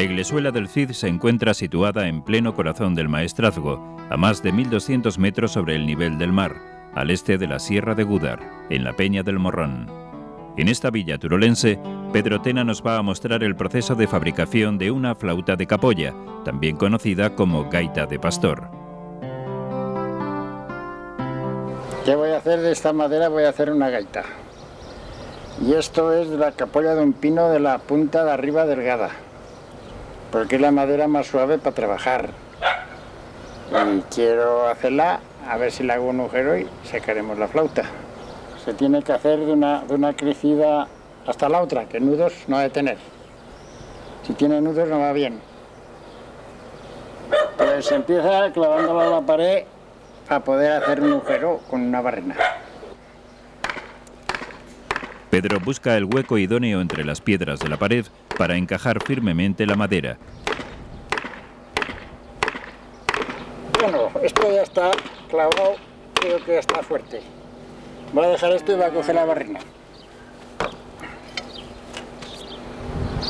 La iglesuela del Cid se encuentra situada en pleno corazón del Maestrazgo, a más de 1.200 metros sobre el nivel del mar, al este de la Sierra de Gúdar, en la Peña del Morrón. En esta villa turolense, Pedro Tena nos va a mostrar el proceso de fabricación de una flauta de capolla, también conocida como gaita de pastor. ¿Qué voy a hacer de esta madera? Voy a hacer una gaita. Y esto es la capolla de un pino de la punta de arriba delgada porque es la madera más suave para trabajar. Y quiero hacerla, a ver si le hago un agujero y sacaremos la flauta. Se tiene que hacer de una, de una crecida hasta la otra, que nudos no ha tener. Si tiene nudos no va bien. Pues empieza clavándola a la pared para poder hacer un agujero con una barrena. Pedro busca el hueco idóneo entre las piedras de la pared para encajar firmemente la madera. Bueno, esto ya está clavado, creo que ya está fuerte. Voy a dejar esto y voy a coger la barrina.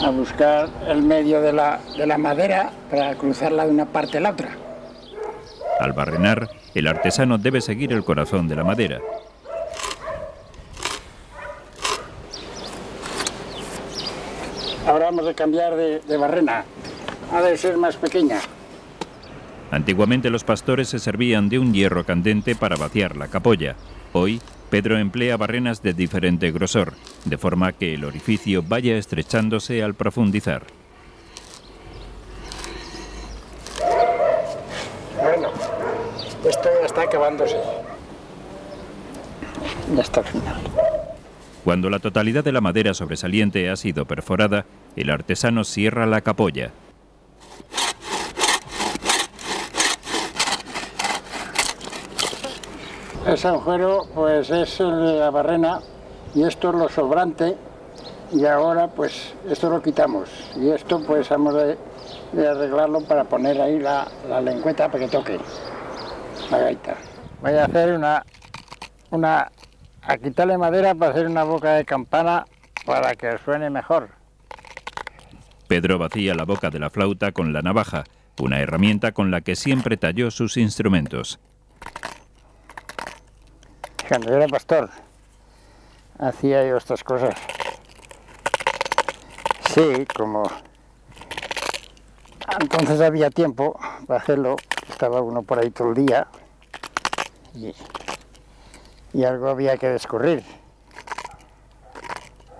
A buscar el medio de la, de la madera para cruzarla de una parte a la otra. Al barrenar, el artesano debe seguir el corazón de la madera. Vamos a cambiar de, barrena. Ha de ser más pequeña. Antiguamente los pastores se servían de un hierro candente para vaciar la capolla. Hoy, Pedro emplea barrenas de diferente grosor, de forma que el orificio vaya estrechándose al profundizar. Bueno, esto ya está acabándose. Ya está final. Cuando la totalidad de la madera sobresaliente ha sido perforada, el artesano cierra la capolla. Ese agujero pues es el de la barrena y esto es lo sobrante y ahora pues esto lo quitamos y esto pues hemos de, arreglarlo para poner ahí la, la, lengüeta para que toque la gaita. Voy a hacer una, una a quitarle madera para hacer una boca de campana para que suene mejor. Pedro vacía la boca de la flauta con la navaja, una herramienta con la que siempre talló sus instrumentos. Cuando era pastor, hacía yo estas cosas. Sí, como entonces había tiempo para hacerlo, estaba uno por ahí todo el día y y algo había que descubrir.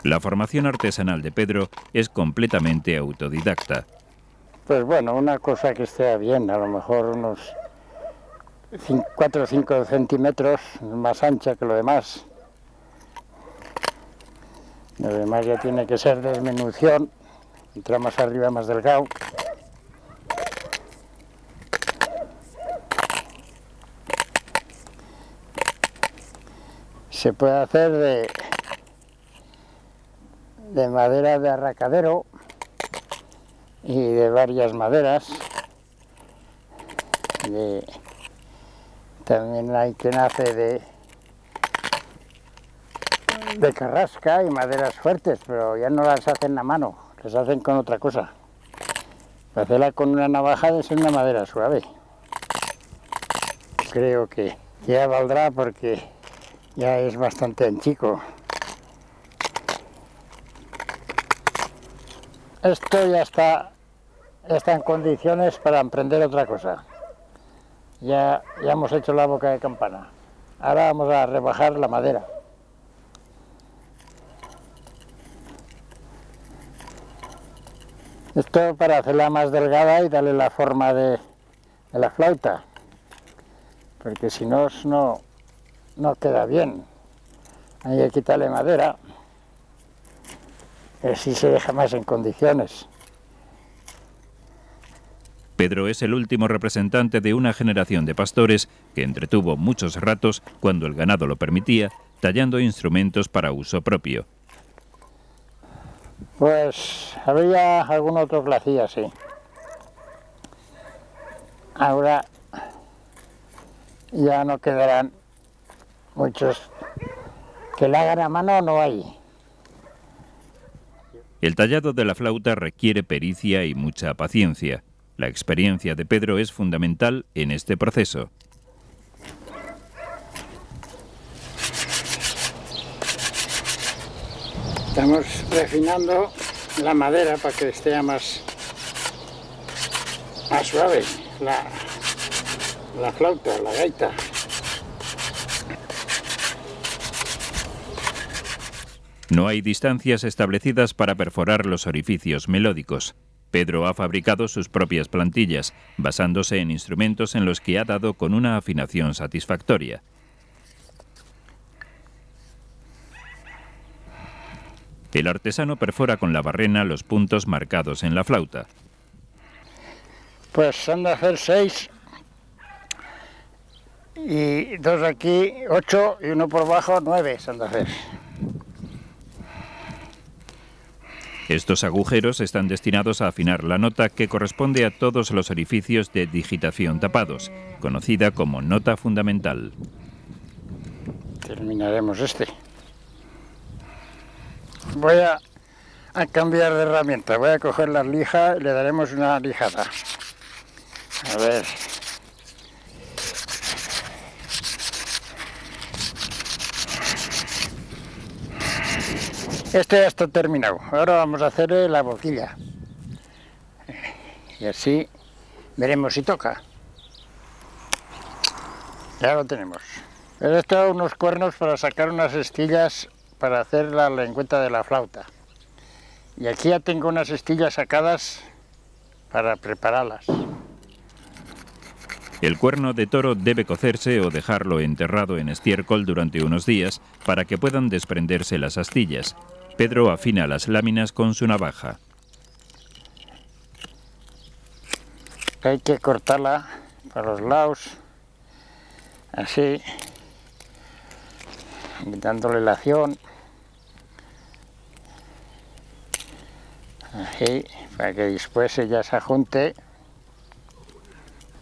La formación artesanal de Pedro es completamente autodidacta. Pues bueno, una cosa que esté bien, a lo mejor unos 4 o 5 centímetros más ancha que lo demás. Lo demás ya tiene que ser de disminución, entra más arriba más delgado. Se puede hacer de, de madera de arracadero y de varias maderas. también hay quien hace de, de carrasca y maderas fuertes, pero ya no las hacen a mano, las hacen con otra cosa. hacerla con una navaja es una madera suave. Creo que ya valdrá porque ya es bastante chico. Esto ya está, está en condiciones para emprender otra cosa. Ya, ya hemos hecho la boca de campana. Ahora vamos a rebajar la madera. Esto para hacerla más delgada y darle la forma de, de la flauta. Porque si no, no, no queda bien. Hay que quitarle madera, así se deja más en condiciones. Pedro es el último representante de una generación de pastores que entretuvo muchos ratos, cuando el ganado lo permitía, tallando instrumentos para uso propio. Pues había algún otro que hacía, sí. Ahora ya no quedarán muchos que la hagan a mano no hay. El tallado de la flauta requiere pericia y mucha paciencia. La experiencia de Pedro es fundamental en este proceso. Estamos refinando la madera para que esté más, más suave la, la flauta, la gaita. No hay distancias establecidas para perforar los orificios melódicos. Pedro ha fabricado sus propias plantillas, basándose en instrumentos en los que ha dado con una afinación satisfactoria. El artesano perfora con la barrena los puntos marcados en la flauta. Pues han de hacer seis y dos aquí, ocho y uno por bajo, nueve de hacer. Estos agujeros están destinados a afinar la nota que corresponde a todos los orificios de digitación tapados, conocida como nota fundamental. Terminaremos este. Voy a, cambiar de herramienta, voy a coger la lija y le daremos una lijada. A ver. Este ya está terminado. Ahora vamos a hacer la boquilla. Y así veremos si toca. Ya lo tenemos. He estado unos cuernos para sacar unas estillas para hacer la lengüeta de la flauta. Y aquí ya tengo unas estillas sacadas para prepararlas. El cuerno de toro debe cocerse o dejarlo enterrado en estiércol durante unos días para que puedan desprenderse las astillas. Pedro afina las láminas con su navaja. Hay que cortarla para los lados, así, quitándole la acción. Así, para que después ella se junte.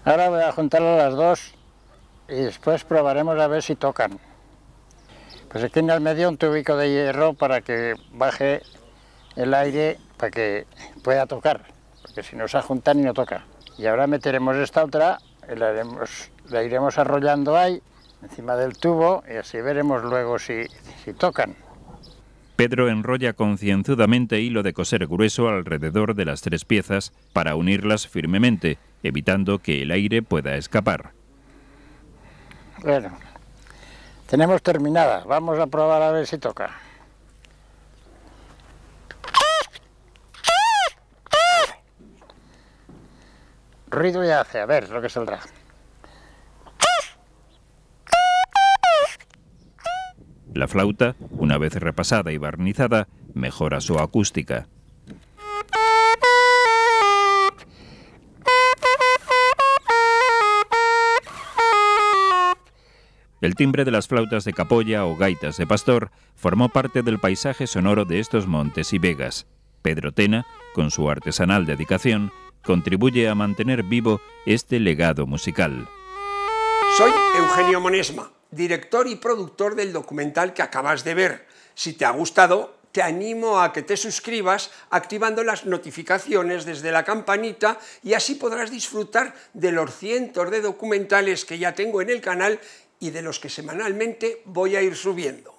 Ahora voy a juntarlas las dos y después probaremos a ver si tocan. Pues aquí en el medio un tubico de hierro para que baje el aire para que pueda tocar, porque si no se juntan y no toca. Y ahora meteremos esta otra, y la, la iremos arrollando ahí, encima del tubo, y así veremos luego si, si tocan. Pedro enrolla concienzudamente hilo de coser grueso alrededor de las tres piezas para unirlas firmemente, evitando que el aire pueda escapar. Bueno, tenemos terminada. Vamos a probar a ver si toca. Ruido ya hace, a ver lo que saldrá. La flauta, una vez repasada y barnizada, mejora su acústica. El timbre de las flautas de capolla o gaitas de pastor formó parte del paisaje sonoro de estos montes y vegas. Pedro Tena, con su artesanal dedicación, contribuye a mantener vivo este legado musical. Soy Eugenio Monesma, director y productor del documental que acabas de ver. Si te ha gustado, te animo a que te suscribas activando las notificaciones desde la campanita y así podrás disfrutar de los cientos de documentales que ya tengo en el canal y de los que semanalmente voy a ir subiendo.